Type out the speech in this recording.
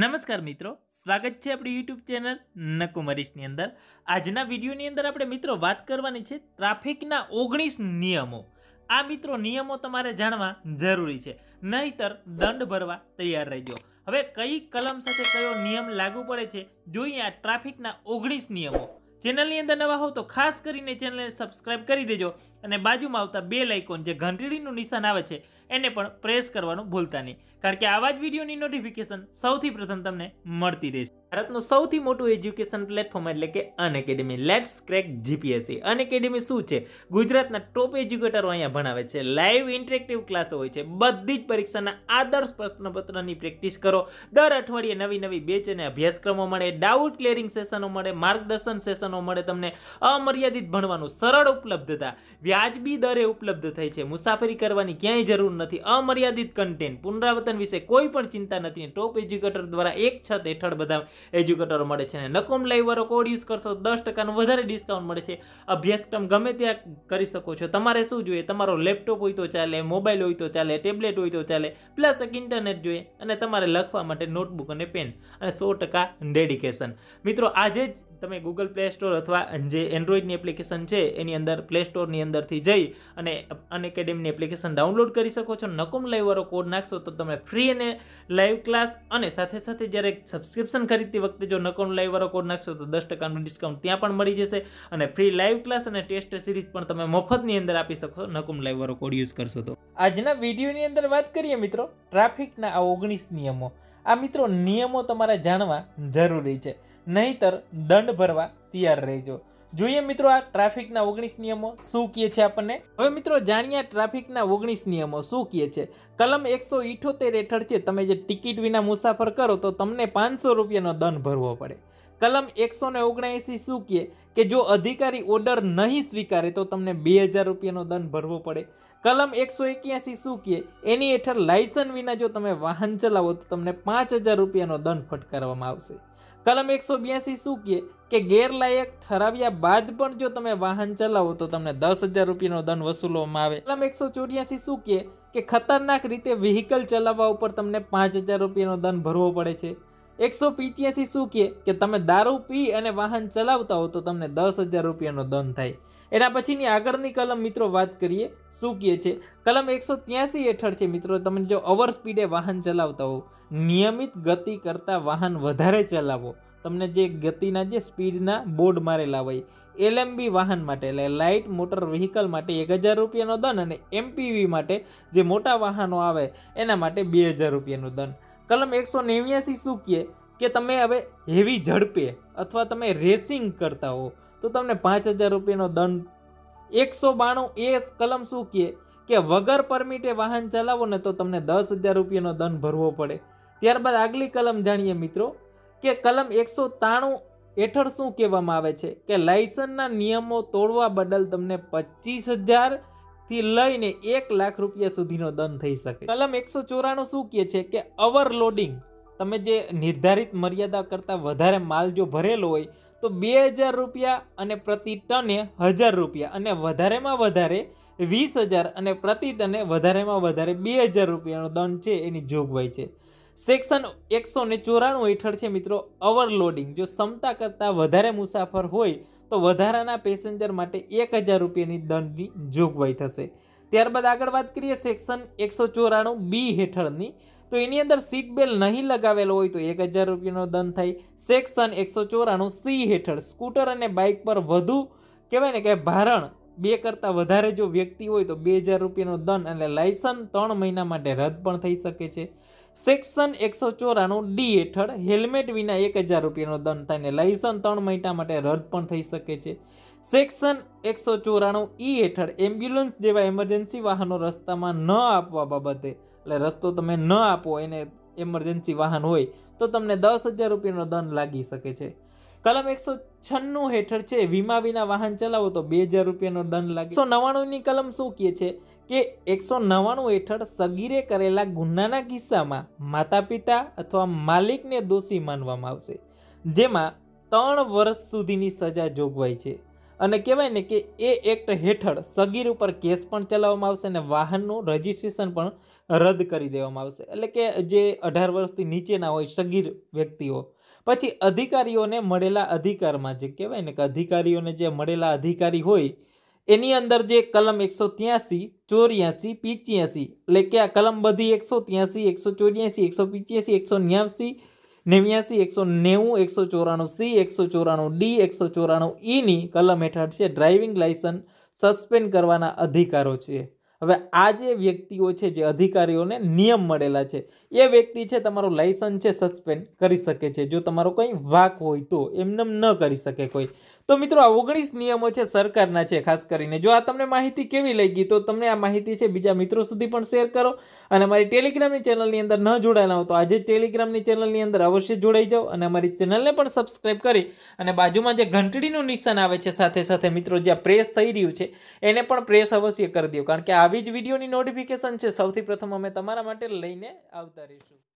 નમસ્કાર મિત્રો, સ્વાગત છે આપણી યુટ્યુબ ચેનલ નકુમરીશની અંદર. આજના વિડીયોની અંદર આપણે મિત્રો વાત કરવાની છે ટ્રાફિકના ઓગણીસ નિયમો. આ મિત્રો નિયમો તમારે જાણવા જરૂરી છે, નહીતર દંડ ભરવા તૈયાર રહેજો. હવે કઈ કલમ સાથે કયો નિયમ લાગુ પડે છે, જોઈએ આ ટ્રાફિકના ઓગણીસ નિયમો. ચેનલની અંદર નવા હોવ તો ખાસ કરીને ચેનલને સબસ્ક્રાઇબ કરી દેજો અને બાજુમાં આવતા બે લાઇકોન જે ઘંટડીનું નિશાન આવે છે, એને પણ પ્રેસ કરવાનું ભૂલતા નહીં. કારણ કે આવા જ વિડીયોની નોટિફિકેશન સૌથી પ્રથમ તમને મળતી રહેશે. ભારતનું સૌથી મોટું એજ્યુકેશન પ્લેટફોર્મ એટલે કે Unacademy let's crack GPSC Unacademy શું છે? ગુજરાતના ટોપ એજ્યુકેટરો અહીંયા ભણાવે છે. લાઈવ ઇન્ટરેક્ટિવ ક્લાસો હોય છે. બધી જ પરીક્ષાના આદર્શ પ્રશ્નપત્રની પ્રેક્ટિસ કરો. દર અઠવાડિયે નવી નવી બેચ અને અભ્યાસક્રમો મળે. ડાઉટ ક્લિયરિંગ સેશનો મળે. માર્ગદર્શન સેશનો મળે તમને. અમર્યાદિત ભણવાનું સરળ ઉપલબ્ધતા. વ્યાજબી દરે ઉપલબ્ધ થઈ છે. મુસાફરી કરવાની ક્યાંય જરૂર નથી. અમર્યાદિત કન્ટેન્ટ પુનરાવર્તન વિશે કોઈ પણ ચિંતા નથી. ટોપ એજ્યુકેટર દ્વારા એક છત હેઠળ બધા એજ્યુકેટરો મળે છે અને નકોમ લાઈવવાળો કોડ યુઝ કરશો, દસ ટકાનું વધારે ડિસ્કાઉન્ટ મળે છે. અભ્યાસક્રમ ગમે ત્યાં કરી શકો છો. તમારે શું જોઈએ? તમારો લેપટોપ હોય તો ચાલે મોબાઈલ હોય તો ચાલે ટેબ્લેટ હોય તો ચાલે પ્લસ એક ઇન્ટરનેટ જોઈએ અને તમારે લખવા માટે નોટબુક અને પેન અને સો ટકા ડેડિકેશન મિત્રો, આજે જ તમે ગૂગલ પ્લે સ્ટોર અથવા જે એન્ડ્રોઈડની એપ્લિકેશન છે, એની અંદર પ્લે સ્ટોરની અંદરથી જઈ અને અનએકેડેમીની એપ્લિકેશન ડાઉનલોડ કરી શકો છો. નકોમ લાઈવવાળો કોડ નાખશો તો તમે ફ્રી અને લાઈવ ક્લાસ અને સાથે સાથે જ્યારે સબસ્ક્રિપ્શન ખરીદતી વખતે જો નકોન લાઈવ વાળો કોડ નાખશો તો દસ ટકાનું ડિસ્કાઉન્ટ ત્યાં પણ મળી જશે અને ફ્રી લાઈવ ક્લાસ અને ટેસ્ટ સિરીઝ પણ તમે મફતની અંદર આપી શકશો નકોમ લાઈવવાળો કોડ યુઝ કરશો તો. આજના વિડીયોની અંદર વાત કરીએ મિત્રો ટ્રાફિકના આ ઓગણીસ નિયમો. આ મિત્રો નિયમો તમારે જાણવા જરૂરી છે. નહીતર દંડ ભરવા તૈયાર રહેજો. જોઈએ મિત્રો આ ટ્રાફિકના ઓગણીસ નિયમો શું કહે છે આપણને? હવે મિત્રો જાણીએ ટ્રાફિકના ઓગણીસ નિયમો શું કહે છે? કલમ એકસો ઇઠોતેર હેઠળ છે, તમે જે ટિકિટ વિના મુસાફર કરો તો તમને પાંચસો રૂપિયાનો દંડ ભરવો પડે. કલમ એકસો ને ઓગણએંસી શું કહે? કે જો અધિકારી ઓર્ડર નહીં સ્વીકારે તો તમને બે હજાર રૂપિયાનો દંડ ભરવો પડે. કલમ એકસો એક્યાસી શું કહે? એની હેઠળ લાયસન્સ વિના જો તમે વાહન ચલાવો તો તમને પાંચ હજાર રૂપિયાનો દંડ ફટકારવામાં આવશે. કલમ એકસો બ્યાસી શું કહે? કે ગેરલાયક ઠરાવ્યા બાદ પણ જો તમે વાહન ચલાવો તો તમને દસ હજાર રૂપિયાનો દંડ વસૂલવામાં આવે. કલમ એકસો ચોર્યાસી શું કહે? કે ખતરનાક રીતે વ્હીકલ ચલાવવા ઉપર તમને પાંચ હજાર રૂપિયાનો દંડ ભરવો પડે છે. એકસો પિત્યાસી શું કહે? કે તમે દારૂ પી અને વાહન ચલાવતા હો તો તમને દસ હજાર રૂપિયાનો દંડ થાય. એના પછીની આગળની કલમ મિત્રો વાત કરીએ, શું કહે છે? કલમ એકસો ત્યાસી હેઠળ છે મિત્રો તમે જો ઓવર સ્પીડે વાહન ચલાવતા હો, નિયમિત ગતિ કરતાં વાહન વધારે ચલાવો. તમને જે ગતિના, જે સ્પીડના બોર્ડ મારેલા હોય, એલએમબી વાહન માટે, એટલે લાઇટ મોટર વ્હીકલ માટે એક હજાર રૂપિયાનો દંડ અને એમપીવી માટે જે મોટા વાહનો આવે, એના માટે બે હજાર રૂપિયાનો દંડ. કલમ એકસો નેવ્યાસી શું કહે? કે તમે હવે હેવી ઝડપે અથવા તમે રેસિંગ કરતા હો તો તમને પાંચ હજાર રૂપિયાનો દંડ. એકસો બાણું એ કલમ શું કહે? કે વગર પરમિટે વાહન ચલાવો ને તો તમને દસ હજાર રૂપિયાનો દંડ ભરવો પડે. ત્યારબાદ આગલી કલમ જાણીએ મિત્રો, કે કલમ એકસો ત્રાણું હેઠળ શું કહેવામાં આવે છે? કે લાયસન્સના નિયમો તોડવા બદલ તમને પચીસ હજારથી લઈને એક લાખ રૂપિયા સુધીનો દંડ થઈ શકે. કલમ એકસો ચોરાણું શું કહે છે? કે ઓવરલોડિંગ તમે જે નિર્ધારિત મર્યાદા કરતાં વધારે માલ જો ભરેલો હોય તો બે હજાર રૂપિયા અને પ્રતિ ટને હજાર રૂપિયા અને વધારેમાં વધારે વીસ હજાર અને પ્રતિ ટને વધારેમાં વધારે બે હજાર રૂપિયાનો દંડ છે, એની જોગવાઈ છે. સેક્શન એકસો ને ચોરાણું હેઠળ છે મિત્રો ઓવરલોડિંગ જો ક્ષમતા કરતાં વધારે મુસાફર હોય, તો વધારાના પેસેન્જર માટે એક હજાર રૂપિયાની દંડની જોગવાઈ થશે. ત્યારબાદ આગળ વાત કરીએ સેક્શન એકસો ચોરાણું બી હેઠળની. તો એની અંદર સીટ બેલ્ટ નહીં લગાવેલો હોય તો એક હજાર રૂપિયાનો દંડ થાય. સેક્શન એકસો ચોરાણું સી હેઠળ સ્કૂટર અને બાઇક પર વધુ કહેવાય ને કે ભારણ બે કરતાં વધારે જો વ્યક્તિ હોય તો બે હજાર રૂપિયાનો દંડ અને લાયસન્સ ત્રણ મહિના માટે રદ પણ થઈ શકે છે. સેક્શન એકસો ચોરાણું ડી હેઠળ હેલ્મેટ વિના એક હજાર રૂપિયાનો દંડ થાય ને લાયસન્સ ત્રણ મહિના માટે રદ પણ થઈ શકે છે. સેક્શન એકસો ચોરાણું ઈ હેઠળ એમ્બ્યુલન્સ જેવા એમરજન્સી વાહનો રસ્તામાં ન આપવા બાબતે એટલે રસ્તો તમે ન આપો, એને એમરજન્સી વાહન હોય, તો તમને દસ હજાર રૂપિયાનો દંડ લાગી શકે છે. કલમ એકસો છન્નું હેઠળ છે, વીમા વિના વાહન ચલાવો તો બે હજાર રૂપિયાનો દંડ લાગે. એકસો નવ્વાણુંની કલમ શું કહે છે? કે એકસો નવ્વાણું હેઠળ સગીરે કરેલા ગુનાના કિસ્સામાં માતા પિતા અથવા માલિકને દોષી માનવામાં આવશે, જેમાં ત્રણ વર્ષ સુધીની સજા જોગવાઈ છે. અને કહેવાય ને કે એ એક્ટ હેઠળ સગીર ઉપર કેસ પણ ચલાવવામાં આવશે અને વાહનનું રજિસ્ટ્રેશન પણ રદ કરી દેવામાં આવશે. એટલે કે જે અઢાર વર્ષથી નીચેના હોય સગીર વ્યક્તિઓ, પછી અધિકારીઓને મળેલા અધિકારમાં જે કહેવાય ને કે અધિકારીઓને જે મળેલા અધિકારી હોય, એની અંદર જે કલમ એકસો ત્યાસી, ચોર્યાસી, પિચ્યાસી, એટલે કે આ કલમ બધી એકસો ત્યાસી, એકસો ચોર્યાસી, એકસો પિચ્યાસી, એકસો નેવ્યાસી નેવ્યાસી, એકસો નેવું, એકસો ચોરાણું સી, એકસો ચોરાણું ડી, એકસો ચોરાણું ઈની કલમ હેઠળ છે ડ્રાઇવિંગ લાયસન્સ સસ્પેન્ડ કરવાના અધિકારો છે. હવે આ જે વ્યક્તિઓ છે જે અધિકારીઓને નિયમ મળેલા છે, એ વ્યક્તિ છે તમારું લાયસન્સ છે સસ્પેન્ડ કરી શકે છે. જો તમારો કંઈ વાક હોય તો એમને ન કરી શકે કોઈ. તો મિત્રો, આ ઓગણીસ નિયમો છે સરકારના છે, ખાસ કરીને. જો આ તમને માહિતી કેવી લાગી, તો તમને આ માહિતી છે બીજા મિત્રો સુધી પણ શેર કરો. અને અમારી ટેલિગ્રામની ચેનલની અંદર ન જોડાયેલા હો, તો આજે ટેલિગ્રામની ચેનલની અંદર અવશ્ય જોડાઈ જાઓ અને અમારી ચેનલને પણ સબસ્ક્રાઈબ કરી અને બાજુમાં જે ઘંટડીનું નિશાન આવે છે, સાથે સાથે મિત્રો જ્યાં પ્રેસ થઈ રહ્યું છે, એને પણ પ્રેસ અવશ્ય કરી દો. કારણ કે આવી જ વિડીયોની નોટિફિકેશન છે. સૌથી પ્રથમ અમે તમારા માટે લઈને આવતા રહીશું.